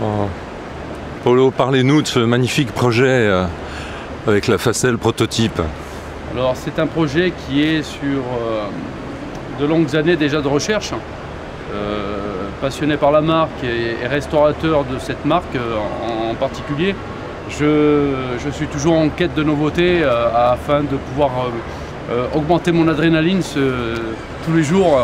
Oh. Polo, parlez-nous de ce magnifique projet euh, avec la facelle prototype. Alors c'est un projet qui est sur euh, de longues années déjà de recherche. Euh, passionné par la marque et, restaurateur de cette marque en, particulier, je, suis toujours en quête de nouveautés afin de pouvoir augmenter mon adrénaline tous les jours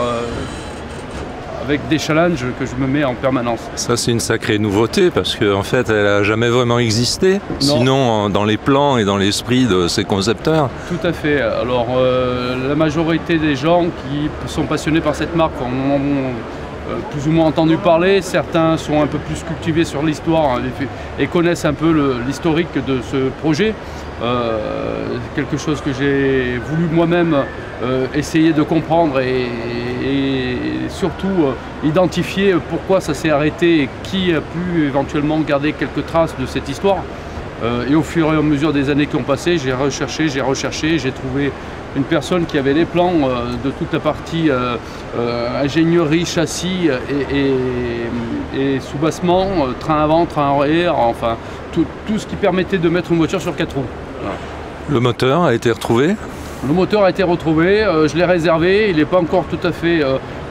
avec des challenges que je me mets en permanence. Ça c'est une sacrée nouveauté parce qu'en en fait elle n'a jamais vraiment existé, sinon dans les plans et dans l'esprit de ses concepteurs. Tout à fait. Alors euh, la majorité des gens qui sont passionnés par cette marque ont, euh, plus ou moins entendu parler, certains sont un peu plus cultivés sur l'histoire hein, et connaissent un peu l'historique de ce projet. Euh, quelque chose que j'ai voulu moi-même essayer de comprendre et surtout euh, identifier pourquoi ça s'est arrêté et qui a pu éventuellement garder quelques traces de cette histoire. Euh, et au fur et à mesure des années qui ont passé, j'ai recherché, j'ai recherché, j'ai trouvé une personne qui avait les plans euh, de toute la partie ingénierie, châssis et, sous-bassement, train avant, train arrière, enfin tout, ce qui permettait de mettre une voiture sur quatre roues. Le moteur a été retrouvé? Le moteur a été retrouvé, je l'ai réservé, il n'est pas encore tout à fait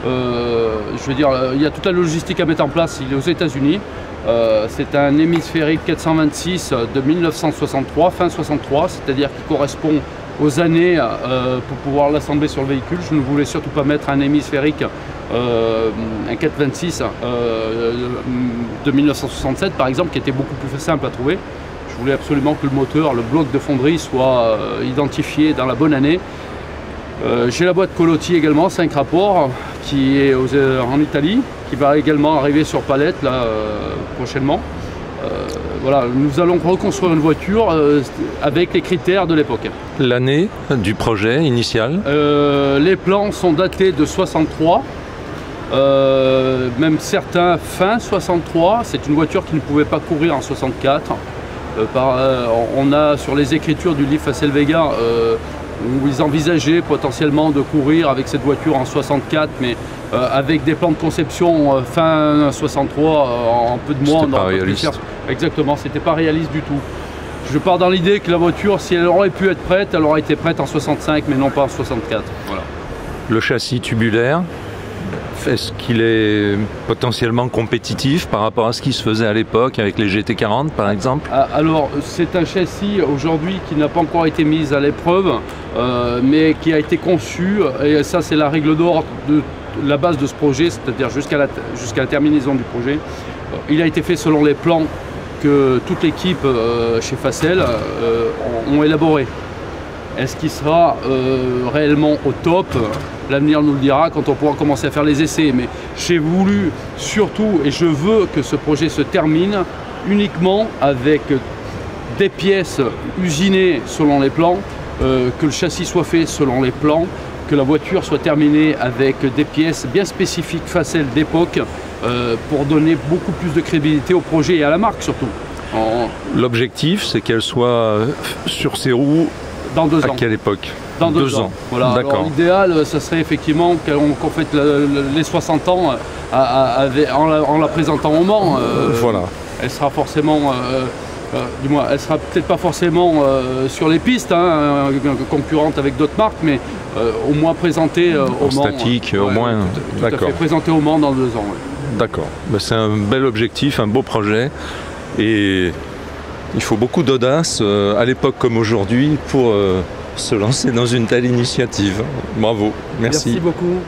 euh, je veux dire, il y a toute la logistique à mettre en place, il est aux États-Unis. Euh, c'est un hémisphérique 426 de 1963, fin 63, c'est-à-dire qui correspond aux années euh, pour pouvoir l'assembler sur le véhicule. Je ne voulais surtout pas mettre un hémisphérique, un 426 de 1967 par exemple, qui était beaucoup plus simple à trouver. Je voulais absolument que le moteur, le bloc de fonderie soit identifié dans la bonne année. J'ai la boîte Colotti également, 5 rapports, qui est euh, en Italie, qui va également arriver sur palette là, euh, prochainement. Euh, voilà, nous allons reconstruire une voiture avec les critères de l'époque. L'année du projet initial? Les plans sont datés de 63, même certains fin 63. C'est une voiture qui ne pouvait pas courir en 64. on a sur les écritures du livre Facel Vega où ils envisageaient potentiellement de courir avec cette voiture en 64, mais euh, avec des plans de conception euh, fin 63, euh, en peu de mois. C'était pas réaliste. Exactement, c'était pas réaliste du tout. Je pars dans l'idée que la voiture, si elle aurait pu être prête, elle aurait été prête en 65, mais non pas en 64. Voilà. Le châssis tubulaire, est-ce qu'il est potentiellement compétitif par rapport à ce qui se faisait à l'époque avec les GT40 par exemple ah, Alors c'est un châssis aujourd'hui qui n'a pas encore été mis à l'épreuve euh, mais qui a été conçu et ça c'est la règle d'or de la base de ce projet, c'est-à-dire jusqu'à la, la, terminaison du projet. Il a été fait selon les plans que toute l'équipe euh, chez Facel euh, ont élaboré. Est-ce qu'il sera euh, réellement au top? L'avenir nous le dira quand on pourra commencer à faire les essais. Mais j'ai voulu surtout, et je veux que ce projet se termine uniquement avec des pièces usinées selon les plans, euh, que le châssis soit fait selon les plans, que la voiture soit terminée avec des pièces bien spécifiques, faciles d'époque, euh, pour donner beaucoup plus de crédibilité au projet et à la marque surtout. L'objectif, c'est qu'elle soit sur ses roues dans deux ans. À quelle époque Dans deux, ans. Voilà. L'idéal, ce serait effectivement qu'on fête les 60 ans euh, en, la, présentant au Mans. Euh, voilà. Elle sera forcément. Euh, du moins, elle sera peut-être pas forcément sur les pistes, hein, concurrente avec d'autres marques, mais au moins présentée au Mans. Statique, au moins. D'accord. Présentée au Mans dans deux ans. D'accord. Bah, c'est un bel objectif, un beau projet. Et il faut beaucoup d'audace euh, à l'époque comme aujourd'hui pour euh, se lancer dans une telle initiative. Bravo, merci. Merci beaucoup.